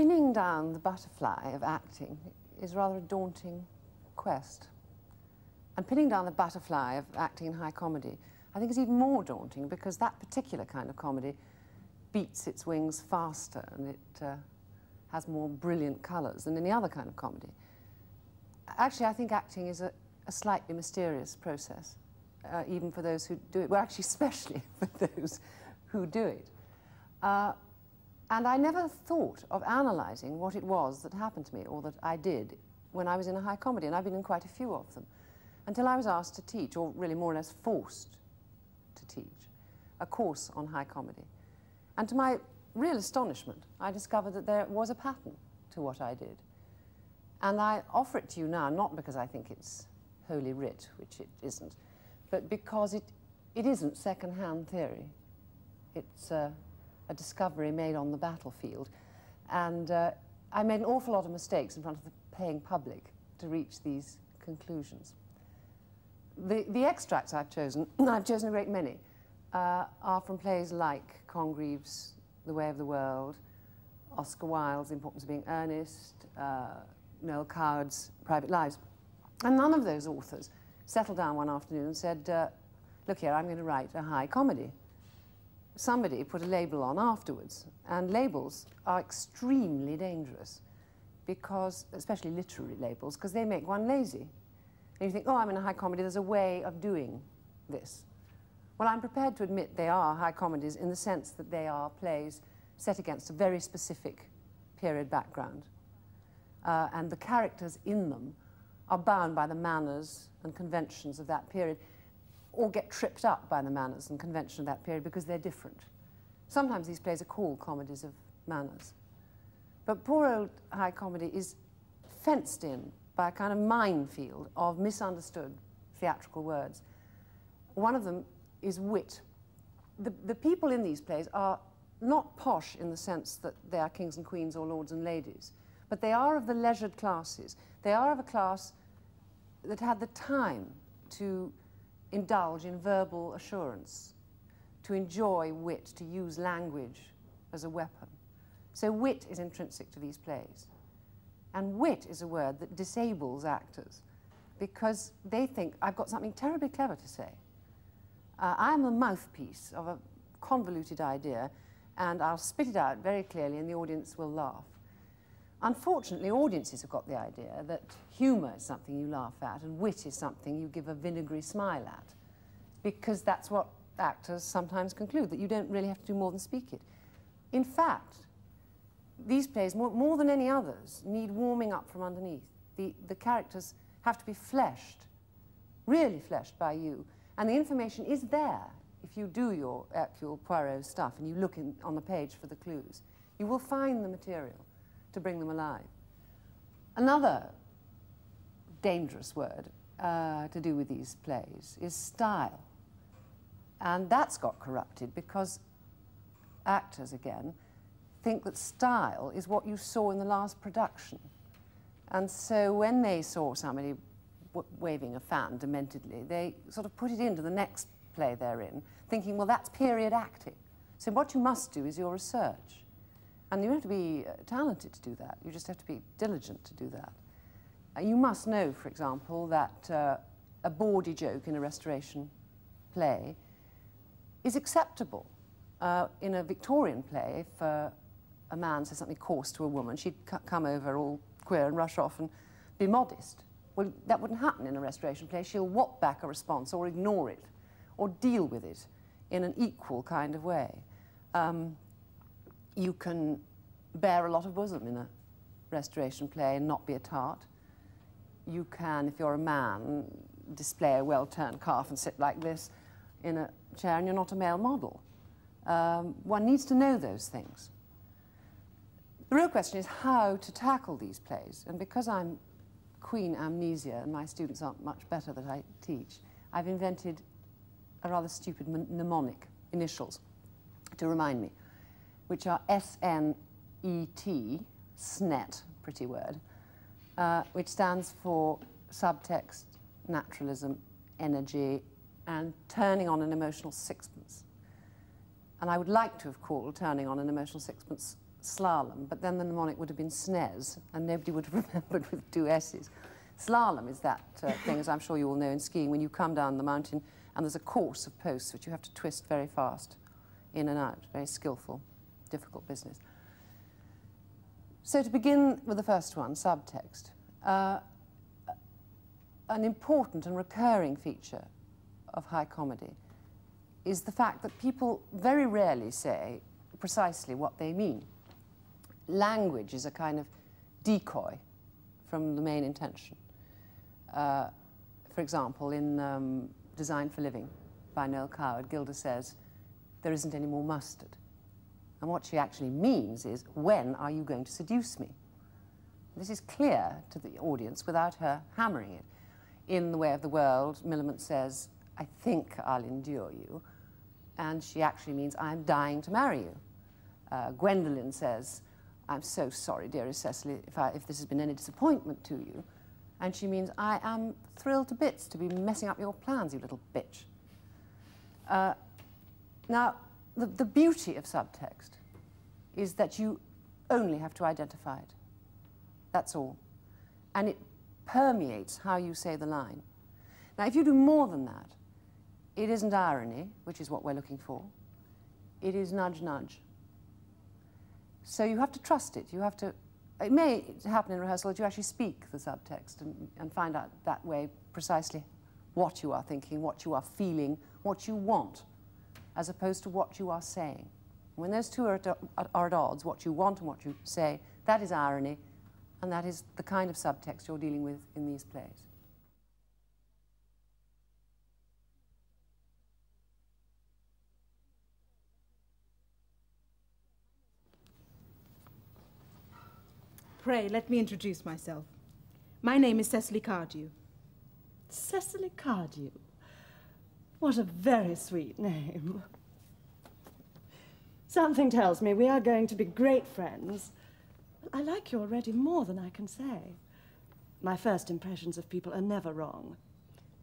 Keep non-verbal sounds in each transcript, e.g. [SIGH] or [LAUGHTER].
pinning down the butterfly of acting is rather a daunting quest. And pinning down the butterfly of acting in high comedy, I think is even more daunting because that particular kind of comedy beats its wings faster and it uh, has more brilliant colours than any other kind of comedy. Actually, I think acting is a, a slightly mysterious process, uh, even for those who do it. Well, actually, [LAUGHS] especially for those who do it. Uh, and I never thought of analysing what it was that happened to me or that I did when I was in a high comedy, and I've been in quite a few of them, until I was asked to teach, or really more or less forced to teach, a course on high comedy. And to my real astonishment, I discovered that there was a pattern to what I did. And I offer it to you now, not because I think it's holy writ, which it isn't, but because it, it isn't second-hand theory. It's uh, a discovery made on the battlefield. And uh, I made an awful lot of mistakes in front of the paying public to reach these conclusions. The, the extracts I've chosen, [CLEARS THROAT] I've chosen a great many, uh, are from plays like Congreve's The Way of the World, Oscar Wilde's Importance of Being Earnest, uh, Noel Coward's Private Lives. And none of those authors settled down one afternoon and said, uh, look here, I'm going to write a high comedy. Somebody put a label on afterwards, and labels are extremely dangerous because, especially literary labels, because they make one lazy. And you think, oh, I'm in a high comedy, there's a way of doing this. Well, I'm prepared to admit they are high comedies in the sense that they are plays set against a very specific period background. Uh, and the characters in them are bound by the manners and conventions of that period, or get tripped up by the manners and convention of that period because they're different. Sometimes these plays are called comedies of manners. But poor old high comedy is fenced in by a kind of minefield of misunderstood theatrical words. One of them is wit. The, the people in these plays are not posh in the sense that they are kings and queens or lords and ladies, but they are of the leisured classes. They are of a class that had the time to indulge in verbal assurance, to enjoy wit, to use language as a weapon. So wit is intrinsic to these plays. And wit is a word that disables actors because they think, I've got something terribly clever to say. Uh, I'm a mouthpiece of a convoluted idea, and I'll spit it out very clearly, and the audience will laugh. Unfortunately, audiences have got the idea that humour is something you laugh at, and wit is something you give a vinegary smile at, because that's what actors sometimes conclude, that you don't really have to do more than speak it. In fact, these plays, more, more than any others, need warming up from underneath. The, the characters have to be fleshed, really fleshed by you, and the information is there if you do your Hercule Poirot stuff and you look in, on the page for the clues. You will find the material to bring them alive. Another dangerous word uh, to do with these plays is style. And that's got corrupted because actors, again, think that style is what you saw in the last production. And so when they saw somebody waving a fan dementedly, they sort of put it into the next play they're in, thinking, well, that's period acting. So what you must do is your research. And you don't have to be uh, talented to do that. You just have to be diligent to do that. Uh, you must know, for example, that uh, a bawdy joke in a restoration play is acceptable. Uh, in a Victorian play, if uh, a man says something coarse to a woman, she'd come over all queer and rush off and be modest. Well, that wouldn't happen in a restoration play. She'll whop back a response or ignore it or deal with it in an equal kind of way. Um, you can bear a lot of bosom in a restoration play and not be a tart. You can, if you're a man, display a well-turned calf and sit like this in a chair and you're not a male model. Um, one needs to know those things. The real question is how to tackle these plays. And because I'm Queen Amnesia and my students aren't much better that I teach, I've invented a rather stupid mnemonic, initials, to remind me, which are S-N-E-T, SNET, pretty word, uh, which stands for subtext, naturalism, energy, and turning on an emotional sixpence. And I would like to have called turning on an emotional sixpence slalom, but then the mnemonic would have been SNES, and nobody would have [LAUGHS] remembered with two S's. Slalom is that uh, thing, as I'm sure you all know in skiing, when you come down the mountain and there's a course of posts which you have to twist very fast, in and out, very skillful, difficult business. So to begin with the first one, subtext, uh, an important and recurring feature of high comedy is the fact that people very rarely say precisely what they mean. Language is a kind of decoy from the main intention. Uh, for example, in um, Design for Living by Noel Coward, Gilda says, there isn't any more mustard. And what she actually means is, when are you going to seduce me? This is clear to the audience without her hammering it. In The Way of the World, Millamant says, I think I'll endure you. And she actually means, I'm dying to marry you. Uh, Gwendolen says, I'm so sorry, dearest Cecily, if, I, if this has been any disappointment to you. And she means, I am thrilled to bits to be messing up your plans, you little bitch. Uh, now, the, the beauty of subtext is that you only have to identify it. That's all. And it permeates how you say the line. Now, if you do more than that, it isn't irony, which is what we're looking for. It is nudge, nudge. So you have to trust it. You have to it may happen in rehearsal that you actually speak the subtext and, and find out that way precisely what you are thinking, what you are feeling, what you want, as opposed to what you are saying. When those two are at, are at odds, what you want and what you say, that is irony, and that is the kind of subtext you're dealing with in these plays. Pray, let me introduce myself. My name is Cecily Cardew. Cecily Cardew? What a very sweet name. Something tells me we are going to be great friends. I like you already more than I can say. My first impressions of people are never wrong.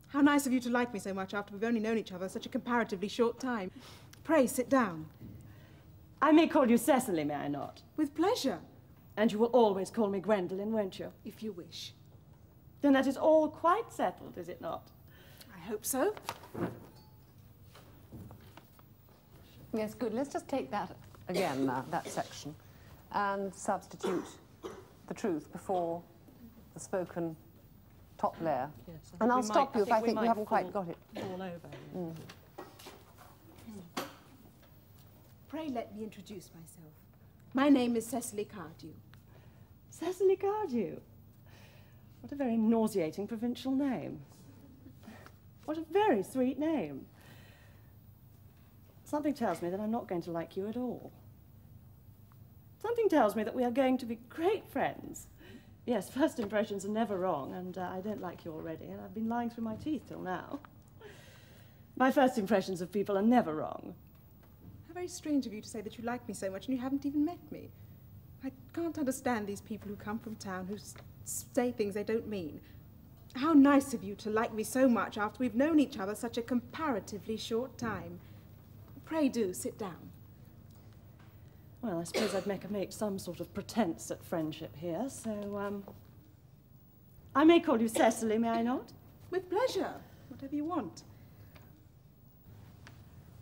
How nice of you to like me so much after we've only known each other such a comparatively short time. Pray, sit down. I may call you Cecily, may I not? With pleasure. And you will always call me Gwendolen, won't you? If you wish. Then that is all quite settled, is it not? I hope so. Yes, good. Let's just take that again now, that section, and substitute the truth before the spoken top layer. Yes, and I'll stop might, you if I think, I think you haven't quite got it. All over. Mm. Pray let me introduce myself. My name is Cecily Cardew. Cecily Cardew. What a very nauseating provincial name. What a very sweet name. Something tells me that I'm not going to like you at all. Something tells me that we are going to be great friends. Yes, first impressions are never wrong, and uh, I don't like you already, and I've been lying through my teeth till now. My first impressions of people are never wrong. How very strange of you to say that you like me so much and you haven't even met me. I can't understand these people who come from town who say things they don't mean. How nice of you to like me so much after we've known each other such a comparatively short time. Pray do, sit down. Well, I suppose I'd make, a make some sort of pretense at friendship here, so, um... I may call you Cecily, may I not? With pleasure. Whatever you want.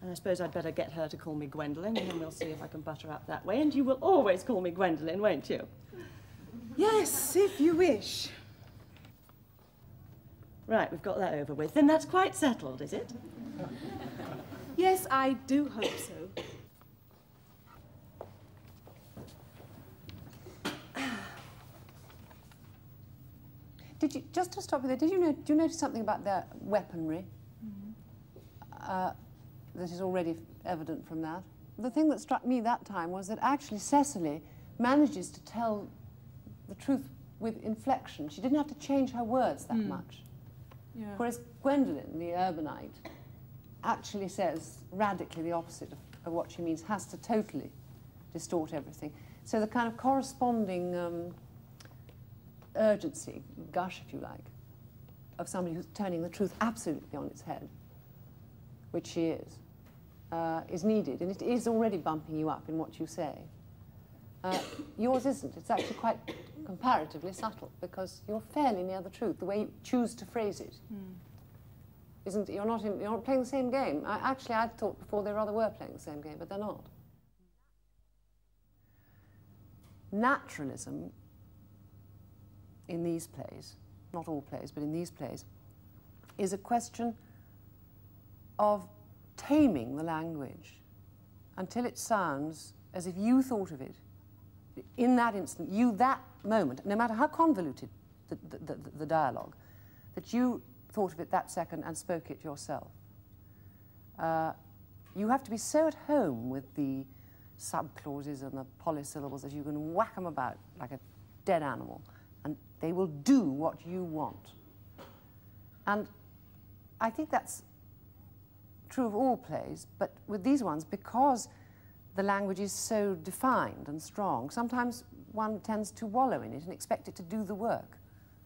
And I suppose I'd better get her to call me Gwendolen, and then we'll see if I can butter up that way. And you will always call me Gwendolen, won't you? Yes, if you wish. Right, we've got that over with. Then that's quite settled, is it? Yes, I do hope so. Did you, just to stop you there, did you, know, do you notice something about their weaponry? Mm -hmm. uh, that is already evident from that. The thing that struck me that time was that actually Cecily manages to tell the truth with inflection. She didn't have to change her words that mm. much. Yeah. Whereas Gwendolen, the urbanite, actually says radically the opposite of, of, what she means, has to totally distort everything. So the kind of corresponding um, urgency, gush if you like, of somebody who's turning the truth absolutely on its head, which she is, uh, is needed, and it is already bumping you up in what you say. Uh, yours isn't. It's actually quite comparatively subtle because you're fairly near the truth, the way you choose to phrase it. Mm. Isn't, you're, not in, you're not playing the same game. I, actually, I thought before they rather were playing the same game, but they're not. Naturalism in these plays, not all plays, but in these plays, is a question of taming the language until it sounds as if you thought of it in that instant, you, that moment, no matter how convoluted the, the, the, the dialogue, that you thought of it that second and spoke it yourself. Uh, you have to be so at home with the subclauses and the polysyllables that you can whack them about like a dead animal and they will do what you want. And I think that's true of all plays, but with these ones, because the language is so defined and strong, sometimes one tends to wallow in it and expect it to do the work.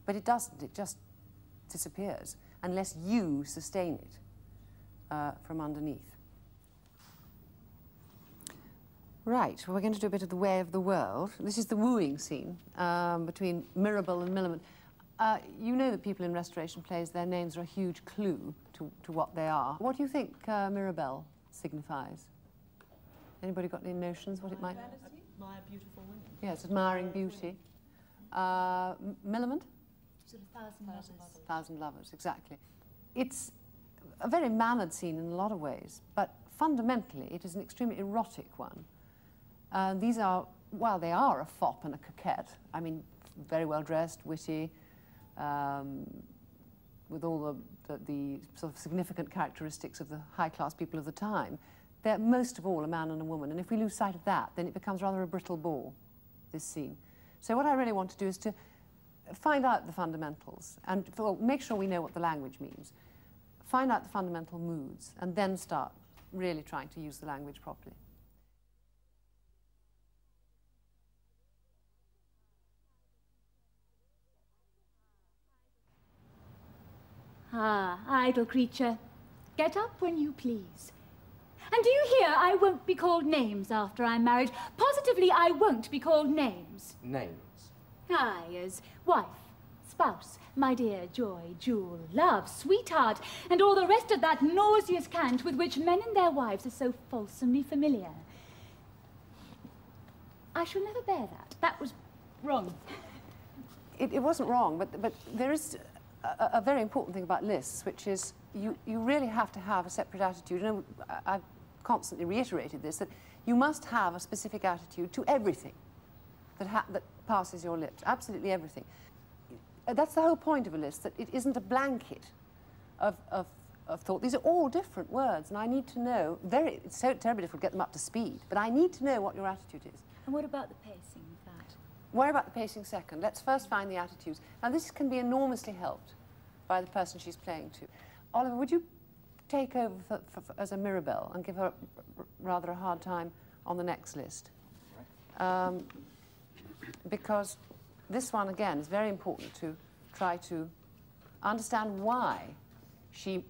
But it doesn't, it just disappears unless you sustain it uh, from underneath. Right, well, we're going to do a bit of the way of the world. This is the wooing scene um, between Mirabell and Millamant. Uh, you know that people in restoration plays, their names are a huge clue to, to what they are. What do you think uh, Mirabell signifies? Anybody got any notions what it might... Admire beautiful women. Yes, admiring beauty. Uh, Millamant? Sort of thousand lovers. Thousand lovers, exactly. It's a very mannered scene in a lot of ways, but fundamentally it is an extremely erotic one. Uh, these are, well, they are a fop and a coquette. I mean, very well dressed, witty, um, with all the, the, the, sort of significant characteristics of the high class people of the time. They're most of all a man and a woman. And if we lose sight of that, then it becomes rather a brittle ball, this scene. So what I really want to do is to find out the fundamentals and well, make sure we know what the language means. Find out the fundamental moods and then start really trying to use the language properly. Ah, idle creature. Get up when you please. And do you hear, I won't be called names after I'm married. Positively, I won't be called names. Names? Aye, as wife, spouse, my dear, joy, jewel, love, sweetheart, and all the rest of that nauseous cant with which men and their wives are so fulsomely familiar. I shall never bear that. That was wrong. It, it wasn't wrong, but, but there is a, a, very important thing about lists, which is you, you really have to have a separate attitude. And know, I've constantly reiterated this, that you must have a specific attitude to everything that, that passes your lips, absolutely everything. That's the whole point of a list, that it isn't a blanket of, of, of thought. These are all different words, and I need to know, very, it's so terribly difficult to get them up to speed, but I need to know what your attitude is. And what about the pacing of that? Worry about the pacing second. Let's first find the attitudes. Now, this can be enormously helped by the person she's playing to. Oliver, would you take over for, for, for, as a Mirabell and give her rather a hard time on the next list? Um, because this one, again, is very important to try to understand why she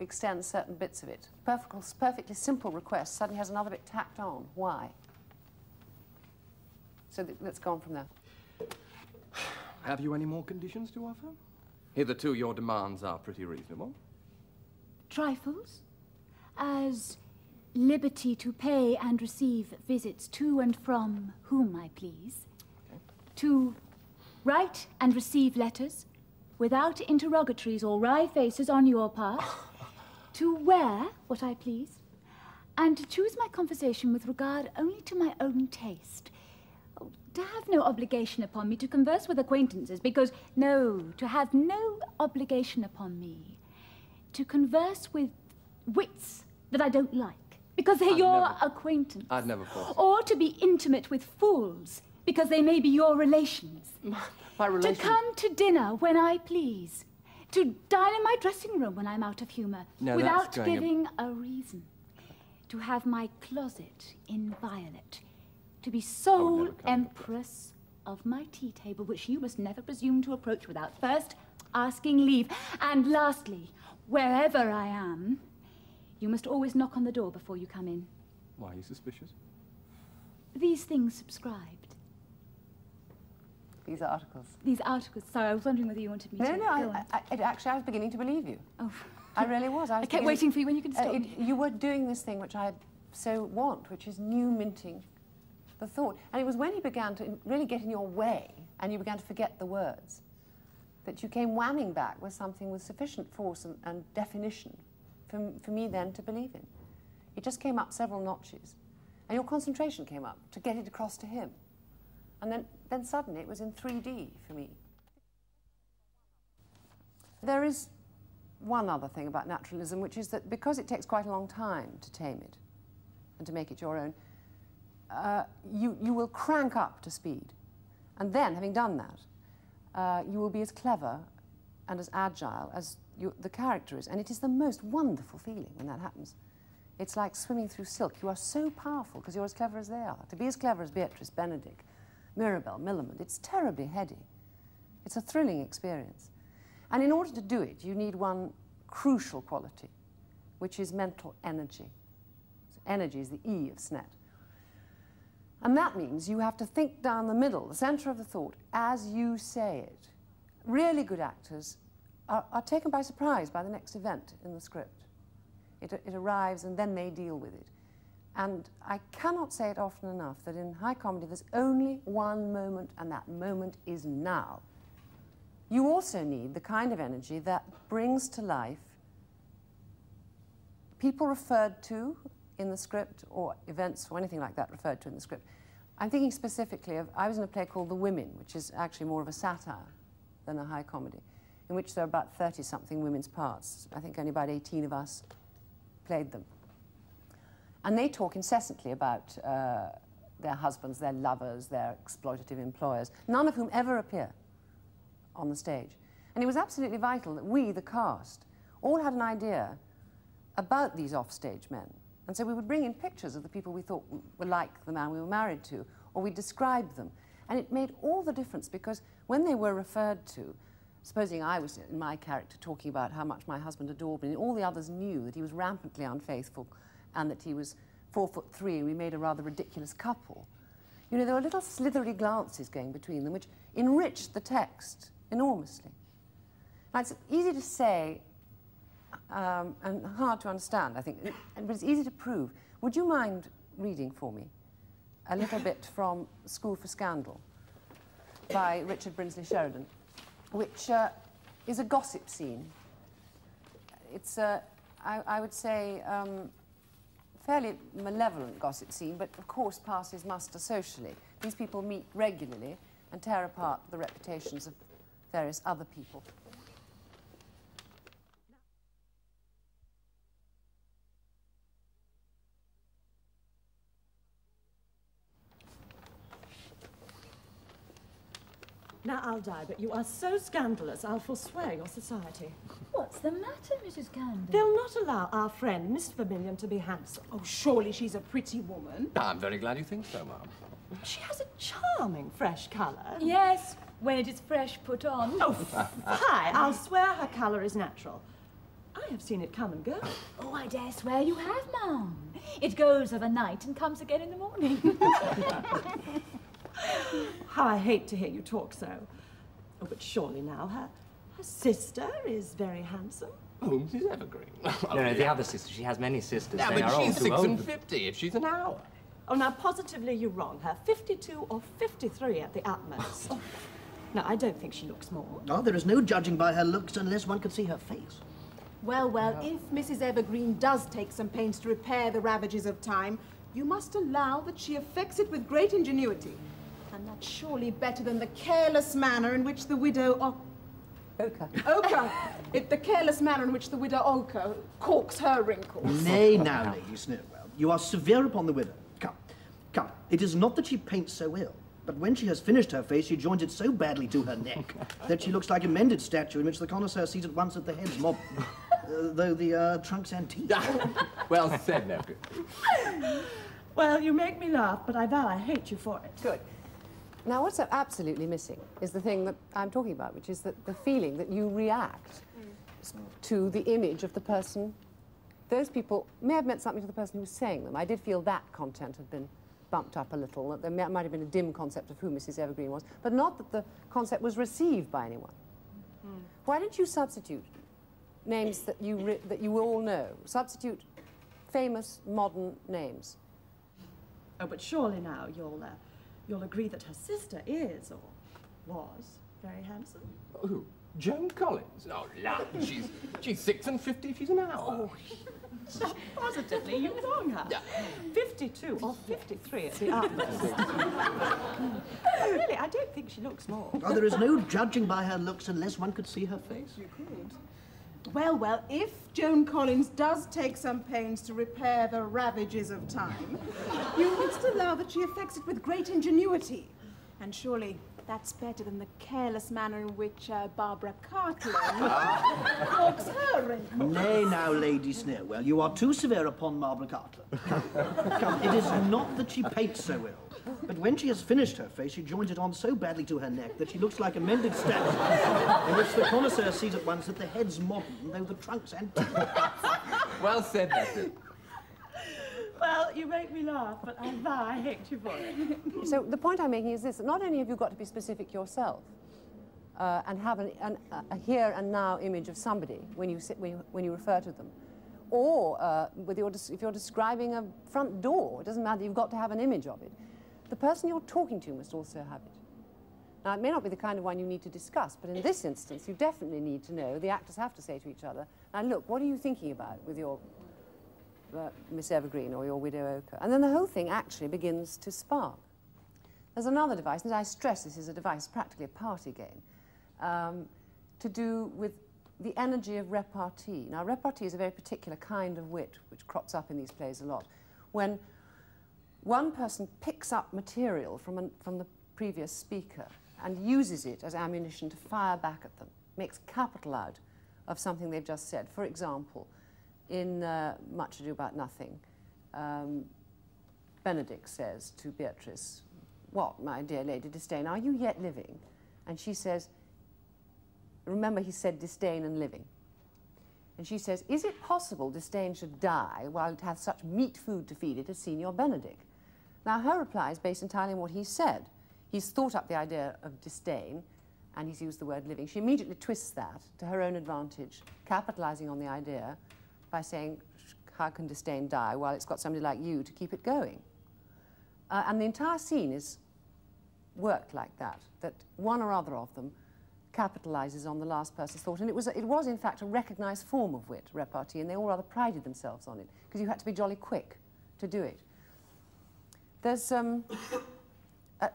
extends certain bits of it. Perfect, perfectly simple request suddenly has another bit tacked on. Why? So let's go on from there. Have you any more conditions to offer? Hitherto, your demands are pretty reasonable. Trifles? As liberty to pay and receive visits to and from whom I please. To write and receive letters without interrogatories or wry faces on your part. [LAUGHS] to wear what I please. And to choose my conversation with regard only to my own taste to have no obligation upon me to converse with acquaintances, because, no, to have no obligation upon me to converse with wits that I don't like, because they're I'd your never, acquaintance. I'd never thought. Or to be intimate with fools, because they may be your relations. [LAUGHS] My, my relation... To come to dinner when I please. To dine in my dressing room when I'm out of humour, no, without giving a... a reason. To have my closet inviolate to be oh, sole empress of my tea table, which you must never presume to approach without first asking leave. And lastly, wherever I am, you must always knock on the door before you come in. Why are you suspicious? These things subscribed. These articles. These articles. Sorry, I was wondering whether you wanted me No, to no, go I. I, I, actually, I was beginning to believe you. Oh. I really was. I, [LAUGHS] was I kept waiting for you when you could Uh, stop. it- you were doing this thing which I so want, which is new minting the thought. And it was when you began to really get in your way and you began to forget the words that you came whamming back with something with sufficient force and, and definition for, for me then to believe in. It just came up several notches. And your concentration came up to get it across to him. And then, then suddenly it was in 3D for me. There is one other thing about naturalism, which is that because it takes quite a long time to tame it and to make it your own, uh, you, you will crank up to speed. And then, having done that, uh, you will be as clever and as agile as you, the character is. And it is the most wonderful feeling when that happens. It's like swimming through silk. You are so powerful because you're as clever as they are. To be as clever as Beatrice, Benedick, Mirabell, Millamant, it's terribly heady. It's a thrilling experience. And in order to do it, you need one crucial quality, which is mental energy. So energy is the E of SNET. And that means you have to think down the middle, the center of the thought, as you say it. Really good actors are, are taken by surprise by the next event in the script. It, it arrives and then they deal with it. And I cannot say it often enough that in high comedy there's only one moment, and that moment is now. You also need the kind of energy that brings to life people referred to in the script or events or anything like that referred to in the script. I'm thinking specifically of, I was in a play called The Women, which is actually more of a satire than a high comedy, in which there are about 30 something women's parts. I think only about 18 of us played them. And they talk incessantly about uh, their husbands, their lovers, their exploitative employers, none of whom ever appear on the stage. And it was absolutely vital that we, the cast, all had an idea about these offstage men. And so we would bring in pictures of the people we thought were like the man we were married to, or we described them. And it made all the difference because when they were referred to, supposing I was in my character talking about how much my husband adored me, and all the others knew that he was rampantly unfaithful and that he was four foot three, we made a rather ridiculous couple. You know, there were little slithery glances going between them which enriched the text enormously. Now, it's easy to say um, and hard to understand, I think, but it's easy to prove. Would you mind reading for me a little bit from School for Scandal by Richard Brinsley Sheridan, which uh, is a gossip scene. It's, uh, I, I would say, um, fairly malevolent gossip scene, but of course passes muster socially. These people meet regularly and tear apart the reputations of various other people. Now I'll die, but you are so scandalous, I'll forswear your society. What's the matter, Mrs. Candour? They'll not allow our friend, Miss Vermilion, to be handsome. Oh, surely she's a pretty woman. I'm very glad you think so, ma'am. She has a charming fresh colour. Yes, when it is fresh put on. Oh, [LAUGHS] fie! I'll swear her colour is natural. I have seen it come and go. Oh, I dare swear you have, ma'am. It goes overnight and comes again in the morning. [LAUGHS] How I hate to hear you talk so. Oh, but surely now her, her sister is very handsome. Oh, Mrs. Evergreen. No, no, the other sister. She has many sisters. Yeah, they but are all she's six old. and fifty if she's an hour. Oh, now positively you're wrong. Her 52 or 53 at the utmost. Oh. No, I don't think she looks more. Oh, there is no judging by her looks unless one can see her face. Well, well, if Mrs. Evergreen does take some pains to repair the ravages of time, you must allow that she effects it with great ingenuity. And that's surely better than the careless manner in which the widow o- Ochre. Ochre, [LAUGHS] it, the careless manner in which the widow Ochre corks her wrinkles. Nay, now, Lady Sneerwell, you are severe upon the widow. Come, come. It is not that she paints so ill, but when she has finished her face, she joins it so badly to her neck [LAUGHS] that she looks like a mended statue in which the connoisseur sees at once that the head's [LAUGHS] mob, uh, though the uh, trunk's antique. well said, Nephew. Well, you make me laugh, but I vow I hate you for it. Good. Now, what's absolutely missing is the thing that I'm talking about, which is that the feeling that you react s- to the image of the person. Those people may have meant something to the person who was saying them. I did feel that content had been bumped up a little, that there might might have been a dim concept of who Mrs. Evergreen was, but not that the concept was received by anyone. Why don't you substitute names that you, re- that you all know? Substitute famous modern names. Oh, but surely now you'll, uh, you'll agree that her sister is, or was, very handsome. Who? Joan Collins? Oh, lad, she's, she's six and fifty, she's an hour. Oh, [LAUGHS] positively, you wrong her. 52 or 53 at the utmost. [LAUGHS] Oh, really, I don't think she looks more. Oh, there is no judging by her looks unless one could see her face. Well, well, if Joan Collins does take some pains to repair the ravages of time, you must allow that she affects it with great ingenuity. And surely that's better than the careless manner in which uh, Barbara Cartland [LAUGHS] walks her in. Nay, now, Lady Sneerwell, you are too severe upon Barbara Cartland. [LAUGHS] Come, it is not that she paints so ill, but when she has finished her face, she joins it on so badly to her neck that she looks like a mended statue, in which the connoisseur sees at once that the head's modern, though the trunk's antique. Well said, Betty. Well, you make me laugh, but I vow I hate you for it. [LAUGHS] So the point I'm making is this: not only have you got to be specific yourself uh, and have an, an, a here and now image of somebody when you, when you, when you refer to them, or uh, your, if you're describing a front door, it doesn't matter. You've got to have an image of it. The person you're talking to must also have it. Now, it may not be the kind of one you need to discuss, but in this instance, you definitely need to know. The actors have to say to each other, "Now, look, what are you thinking about with your uh, Miss Evergreen or your Widow Ochre?" And then the whole thing actually begins to spark. There's another device, and I stress this is a device, practically a party game, um, to do with the energy of repartee. Now, repartee is a very particular kind of wit which crops up in these plays a lot. When one person picks up material from, an, from the previous speaker and uses it as ammunition to fire back at them, makes capital out of something they've just said. For example, in uh, Much Ado About Nothing, um, Benedick says to Beatrice, What, my dear Lady Disdain, are you yet living? And she says, Remember, he said disdain and living. And she says, Is it possible disdain should die while it hath such meat food to feed it as Signor Benedick? Now, her reply is based entirely on what he said. He's thought up the idea of disdain and he's used the word living. She immediately twists that to her own advantage, capitalizing on the idea by saying, How can disdain die while it's got somebody like you to keep it going? Uh, and the entire scene is worked like that, that one or other of them capitalizes on the last person's thought. And it was, it was, in fact, a recognized form of wit, repartee, and they all rather prided themselves on it, because you had to be jolly quick to do it. There's um, a,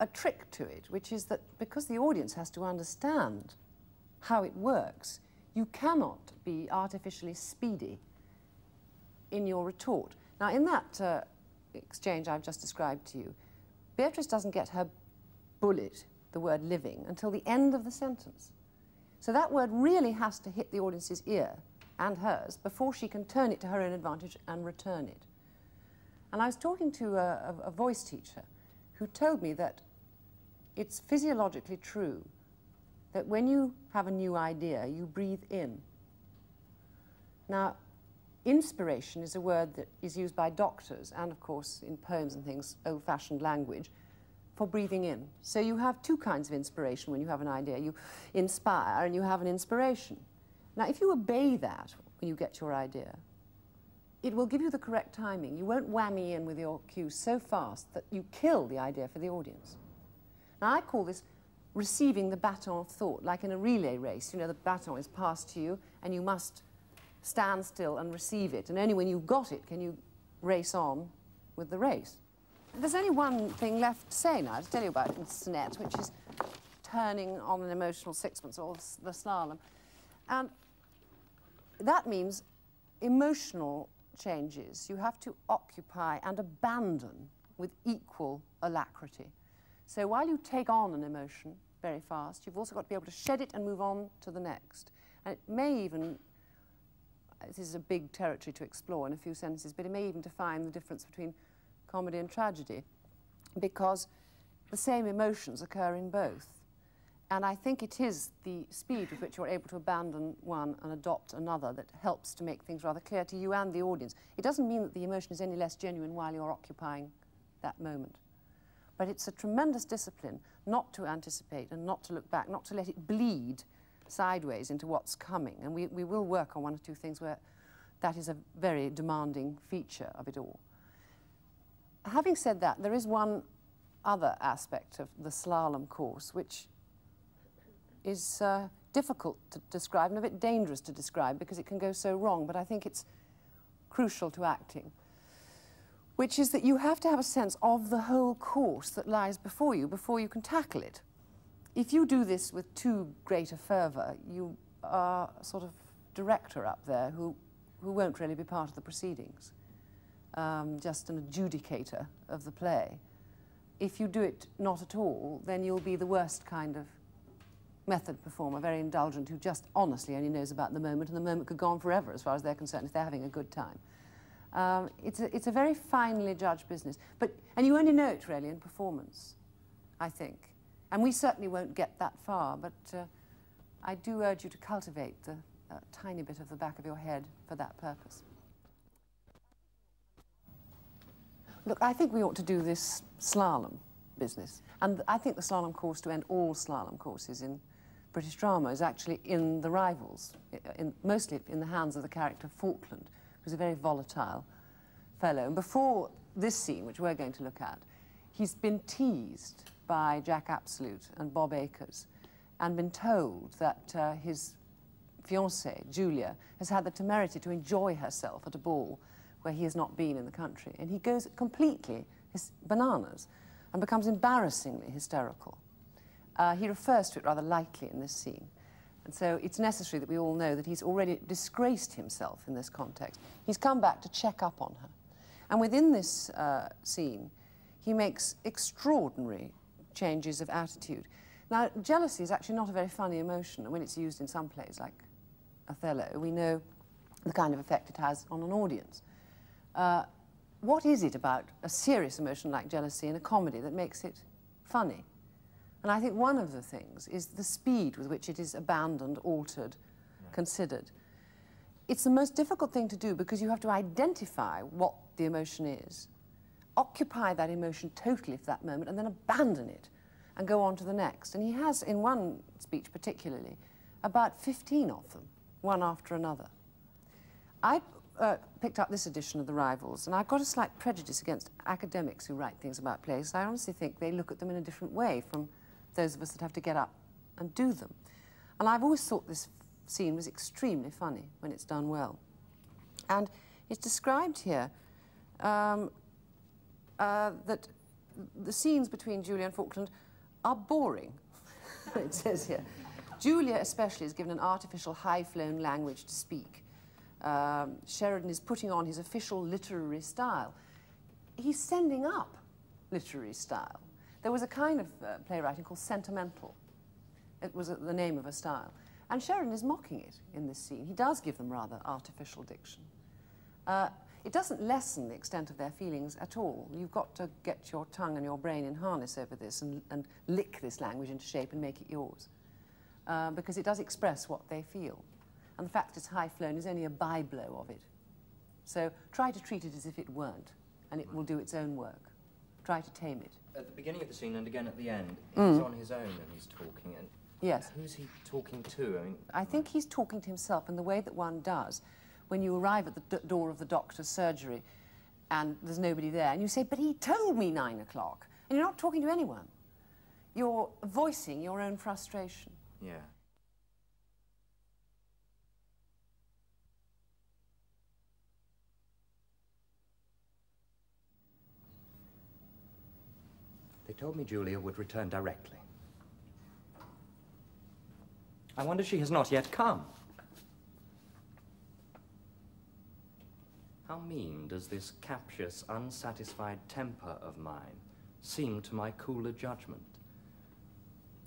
a trick to it, which is that because the audience has to understand how it works, you cannot be artificially speedy in your retort. Now, in that uh, exchange I've just described to you, Beatrice doesn't get her bullet, the word living, until the end of the sentence. So that word really has to hit the audience's ear and hers before she can turn it to her own advantage and return it. And I was talking to a, a, a voice teacher who told me that it's physiologically true that when you have a new idea, you breathe in. Now, inspiration is a word that is used by doctors and, of course, in poems and things, old fashioned language, for breathing in. So you have two kinds of inspiration when you have an idea. You inspire and you have an inspiration. Now, if you obey that when you get your idea, it will give you the correct timing. You won't whammy in with your cue so fast that you kill the idea for the audience. Now, I call this receiving the baton of thought, like in a relay race. You know, the baton is passed to you, and you must stand still and receive it. And only when you've got it can you race on with the race. There's only one thing left to say now to tell you about in SNET, which is turning on an emotional sixpence, or the slalom. And that means emotional changes you have to occupy and abandon with equal alacrity. So while you take on an emotion very fast, you've also got to be able to shed it and move on to the next. And it may even, this is a big territory to explore in a few sentences, but it may even define the difference between comedy and tragedy because the same emotions occur in both. And I think it is the speed with which you're able to abandon one and adopt another that helps to make things rather clear to you and the audience. It doesn't mean that the emotion is any less genuine while you're occupying that moment. But it's a tremendous discipline not to anticipate and not to look back, not to let it bleed sideways into what's coming. And we, we will work on one or two things where that is a very demanding feature of it all. Having said that, there is one other aspect of the slalom course which is uh, difficult to describe and a bit dangerous to describe because it can go so wrong, but I think it's crucial to acting, which is that you have to have a sense of the whole course that lies before you before you can tackle it. If you do this with too great a fervour, you are a sort of director up there who, who won't really be part of the proceedings, um, just an adjudicator of the play if you do it not at all, then you'll be the worst kind of method performer, very indulgent, who just honestly only knows about the moment, and the moment could go on forever as far as they're concerned if they're having a good time. Um, it's, a, it's a very finely judged business. But, and you only know it really in performance, I think. And we certainly won't get that far, but uh, I do urge you to cultivate the tiny bit of the back of your head for that purpose. Look, I think we ought to do this slalom business. And I think the slalom course to end all slalom courses in British drama is actually in the rivals, in, mostly in the hands of the character Falkland, who's a very volatile fellow. And before this scene, which we're going to look at, he's been teased by Jack Absolute and Bob Acres and been told that uh, his fiancée, Julia, has had the temerity to enjoy herself at a ball where he has not been in the country. And he goes completely bananas and becomes embarrassingly hysterical. Uh, he refers to it rather lightly in this scene. And so it's necessary that we all know that he's already disgraced himself in this context. He's come back to check up on her. And within this uh, scene, he makes extraordinary changes of attitude. Now, jealousy is actually not a very funny emotion, and when it's used in some plays like Othello, we know the kind of effect it has on an audience. Uh, what is it about a serious emotion like jealousy in a comedy that makes it funny? And I think one of the things is the speed with which it is abandoned, altered, yeah. considered. It's the most difficult thing to do because you have to identify what the emotion is, occupy that emotion totally for that moment, and then abandon it and go on to the next. And he has, in one speech particularly, about 15 of them, one after another. I uh, picked up this edition of The Rivals, and I've got a slight prejudice against academics who write things about plays. I honestly think they look at them in a different way from those of us that have to get up and do them. And I've always thought this scene was extremely funny when it's done well. And it's described here um, uh, that the scenes between Julia and Falkland are boring, [LAUGHS] it says here. Julia especially is given an artificial high-flown language to speak um, Sheridan is putting on his official literary style. He's sending up literary style. There was a kind of uh, playwriting called sentimental. It was the name of a style. And Sheridan is mocking it in this scene. He does give them rather artificial diction. Uh, it doesn't lessen the extent of their feelings at all. You've got to get your tongue and your brain in harness over this and, and lick this language into shape and make it yours. Uh, because it does express what they feel. And the fact it's high flown is only a byblow of it. So try to treat it as if it weren't, and it will do its own work. Try to tame it. At the beginning of the scene and again at the end, mm. he's on his own and he's talking. And yes. Who's he talking to? I mean, I think he's talking to himself in the way that one does when you arrive at the door of the doctor's surgery and there's nobody there, and you say, "But he told me nine o'clock," and you're not talking to anyone. You're voicing your own frustration. Yeah. Told me Julia would return directly. I wonder she has not yet come. How mean does this captious, unsatisfied temper of mine seem to my cooler judgment?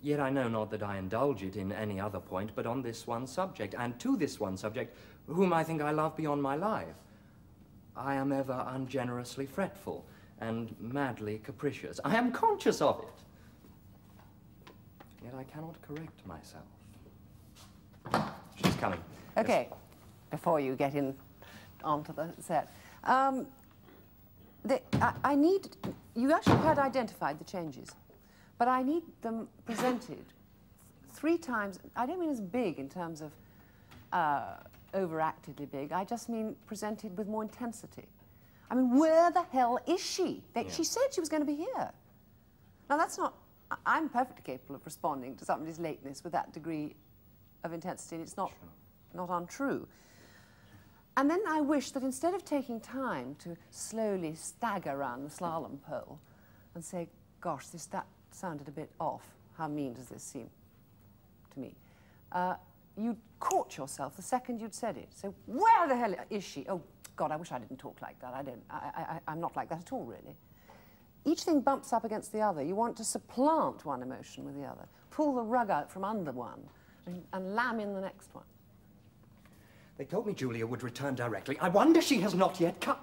Yet I know not that I indulge it in any other point but on this one subject, and to this one subject, whom I think I love beyond my life. I am ever ungenerously fretful, and madly capricious. I am conscious of it. Yet I cannot correct myself. She's coming. Okay, yes. before you get in onto the set. Um, they, I, I need, you actually had identified the changes, but I need them presented three times. I don't mean as big in terms of uh, overactedly big. I just mean presented with more intensity. I mean, where the hell is she? They, Yeah. She said she was going to be here. Now, that's not, I'm perfectly capable of responding to somebody's lateness with that degree of intensity, and it's not, not untrue. And then I wish that instead of taking time to slowly stagger around the slalom pole and say, gosh, this, that sounded a bit off, how mean does this seem to me? Uh, you'd caught yourself the second you'd said it. So where the hell is she? Oh, God, I wish I didn't talk like that. I don't, I, I, I- I'm not like that at all, really. Each thing bumps up against the other. You want to supplant one emotion with the other, pull the rug out from under one, and, and lam in the next one. They told me Julia would return directly. I wonder she has not yet come.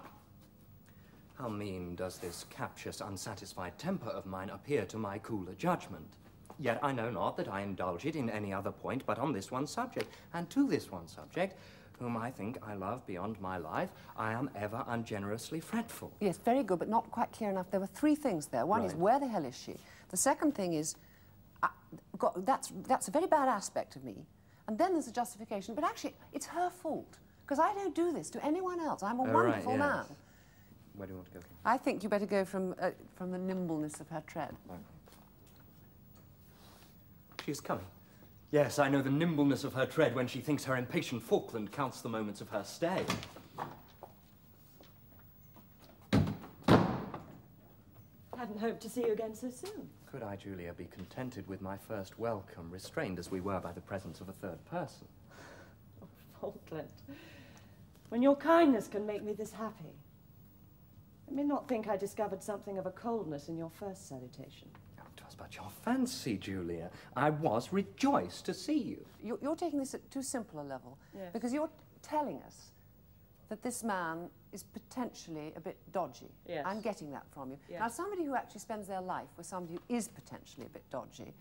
How mean does this captious, unsatisfied temper of mine appear to my cooler judgment? Yet I know not that I indulge it in any other point but on this one subject, and to this one subject, whom I think I love beyond my life, I am ever ungenerously fretful. Yes, very good, but not quite clear enough. There were three things there. One is where the hell is she? The second thing is uh, God, that's that's a very bad aspect of me. And then there's a justification, but actually it's her fault because I don't do this to anyone else. I'm a Oh, right, wonderful yes. man. Where do you want to go? I think you better go from uh, from the nimbleness of her tread. She is coming. Yes, I know the nimbleness of her tread when she thinks her impatient Falkland counts the moments of her stay. Hadn't hoped to see you again so soon. Could I, Julia, be contented with my first welcome, restrained as we were by the presence of a third person? Oh, Falkland. When your kindness can make me this happy. Let me not think I discovered something of a coldness in your first salutation. 'Twas but your fancy, Julia. I was rejoiced to see you. You're, you're taking this at too simple a level Yes. because you're telling us that this man is potentially a bit dodgy. Yes. I'm getting that from you. Yes. Now, somebody who actually spends their life with somebody who is potentially a bit dodgy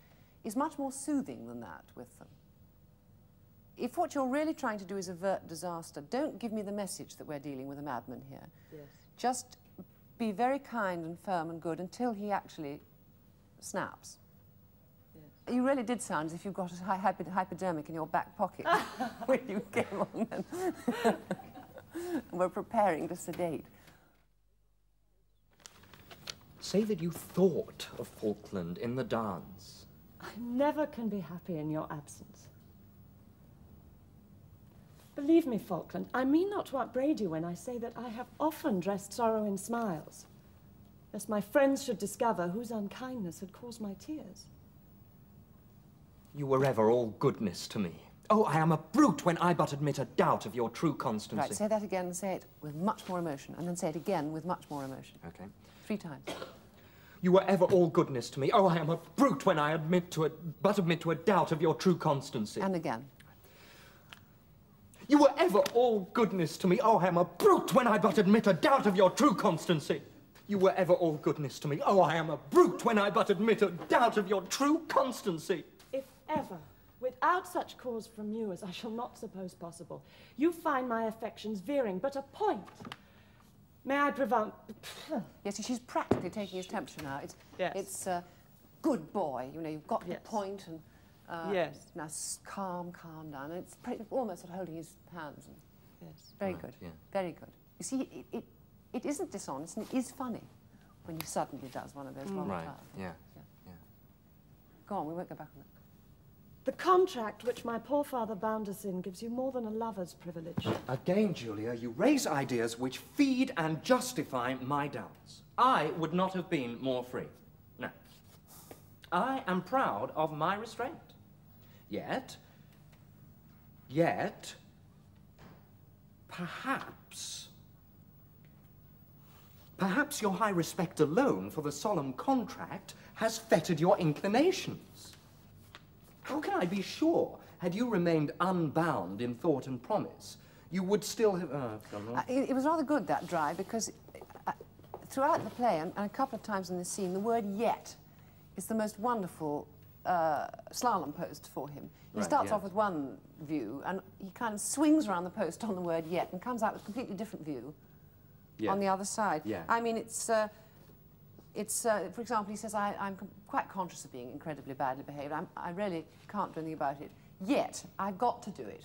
is much more soothing than that with them. If what you're really trying to do is avert disaster, don't give me the message that we're dealing with a madman here. Yes. Just be very kind and firm and good until he actually snaps. You really did sound as if you've got a hy- hypo- hypodermic in your back pocket [LAUGHS] when you came on and [LAUGHS] were preparing to sedate. Say that you thought of Falkland in the dance. I never can be happy in your absence. Believe me, Falkland, I mean not to upbraid you when I say that I have often dressed sorrow in smiles, lest my friends should discover whose unkindness had caused my tears. You were ever all goodness to me. Oh, I am a brute when I but admit a doubt of your true constancy. Right, say that again and say it with much more emotion, and then say it again with much more emotion. Okay. Three times. You were ever all goodness to me. Oh, I am a brute when I admit to it, but admit to a doubt of your true constancy. And again. You were ever all goodness to me. Oh, I am a brute when I but admit a doubt of your true constancy. You were ever all goodness to me. Oh, I am a brute when I but admit a doubt of your true constancy. If ever, without such cause from you as I shall not suppose possible, you find my affections veering but a point, may I prevent... [SNIFFS] Yes, she's practically taking his temperature now. It's, Yes. it's uh, good boy. You know, you've got Yes. the point and uh, Yes. now calm, calm down. And it's pretty, almost sort of holding his hands. And Yes. very Right, good. yeah. Very good. You see, it, it, it isn't dishonest and it is funny when he suddenly does one of those Mm. Right, tired things. yeah. Go on, we won't go back on that. The contract which my poor father bound us in gives you more than a lover's privilege. Again, Julia, you raise ideas which feed and justify my doubts. I would not have been more free. No. I am proud of my restraint. Yet, yet, perhaps, perhaps your high respect alone for the solemn contract has fettered your inclinations. How can I be sure, had you remained unbound in thought and promise, you would still have... Oh, wrong. Uh, it, it was rather good, that drive, because uh, throughout the play, and, and a couple of times in the scene, the word yet is the most wonderful uh, slalom post for him. He Right, starts off with one view, and he kind of swings around the post on the word yet and comes out with a completely different view Yeah. on the other side. Yeah. I mean, it's, uh, it's uh, for example, he says, I, I'm quite conscious of being incredibly badly behaved. I'm, I really can't do anything about it. Yet, I've got to do it.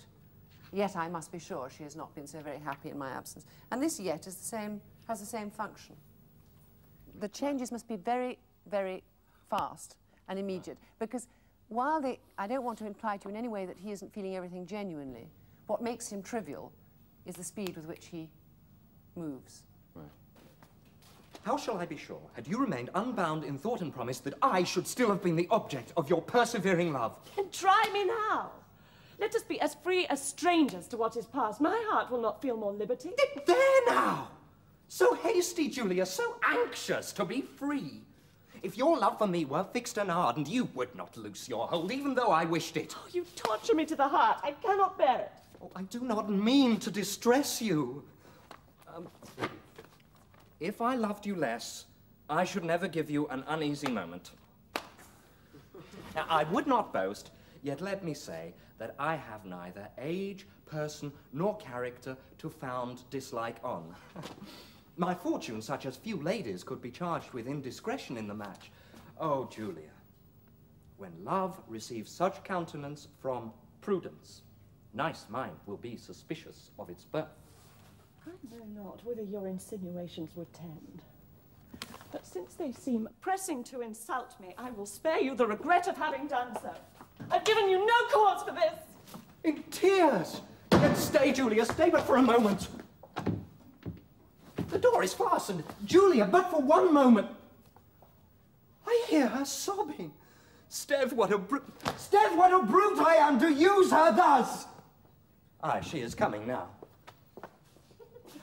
Yet, I must be sure she has not been so very happy in my absence. And this yet is the same, has the same function. The changes must be very, very fast and immediate. Because while they, I don't want to imply to you in any way that he isn't feeling everything genuinely, what makes him trivial is the speed with which he moves. Right. How shall I be sure, had you remained unbound in thought and promise, that I should still have been the object of your persevering love? And try me now. Let us be as free as strangers to what is past. My heart will not feel more liberty. There now! So hasty, Julia, so anxious to be free. If your love for me were fixed and ardent, you would not loose your hold, even though I wished it. Oh, you torture me to the heart. I cannot bear it. Oh, I do not mean to distress you. Um, if I loved you less, I should never give you an uneasy moment. Now, I would not boast, yet let me say that I have neither age, person, nor character to found dislike on. [LAUGHS] My fortune, such as few ladies could be charged with indiscretion in the match. Oh, Julia, when love receives such countenance from prudence, nice mind will be suspicious of its birth. I know not whither your insinuations would tend. But since they seem pressing to insult me, I will spare you the regret of having done so. I've given you no cause for this. In tears! Yet stay, Julia, stay but for a moment. The door is fastened. Julia, but for one moment. I hear her sobbing. 'Sdeath, what a brute. 'Sdeath, what a brute I am to use her thus! Aye, she is coming now.